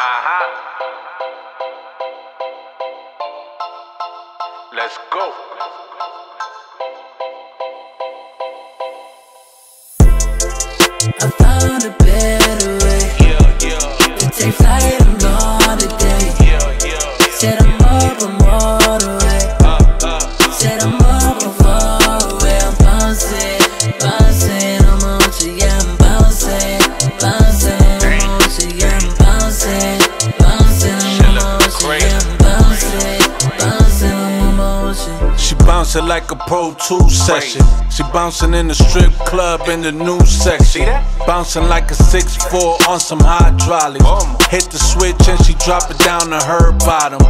Uh-huh. Let's go. I found a bouncing like a Pro Tools session. She bouncing in the strip club in the new section. Bouncing like a 6'4 on some hydraulics. Hit the switch and she drop it down to her bottom.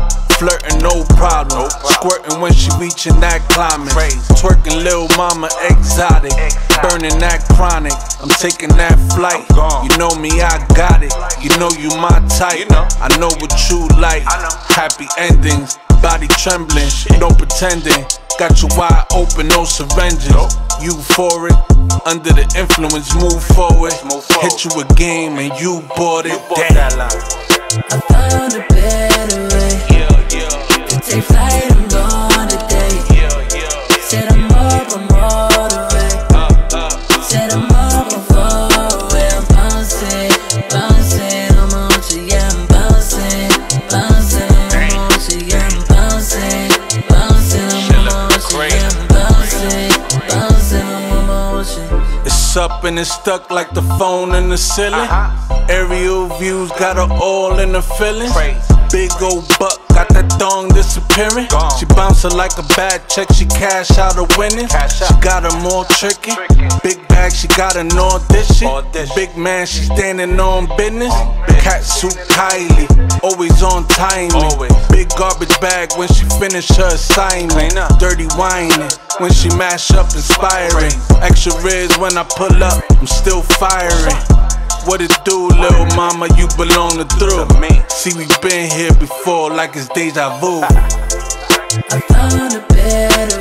Flirting, no problem. Squirting when she reaching that climax. Twerking, lil mama exotic. Burning that chronic. I'm taking that flight. You know me, I got it. You know you my type. I know what you like. Happy endings, body trembling, no pretending. Got you wide open, no syringes. Nope. You for it, under the influence, move forward. Move forward. Hit you a game and you bought it. You bought Damn. I found a better up and it's stuck like the phone in the ceiling. Uh-huh. Aerial views got her all in the feelings. Crazy. Big old buck got that thong disappearing. She bouncing like a bad check, she cash out of winnings. She got her more tricky. Big bag, she got an audition. Big man, she standing on business. business. Cat suit Kylie, always on timing. Always. Big garbage bag when she finish her assignment. Clean up. Dirty whining when she mash up inspiring. Extra ribs when I pull up, I'm still firing. What it do, little mama? You belong to through. To. See, we been here before, like it's deja vu. I found a better way Yeah, yeah,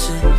是。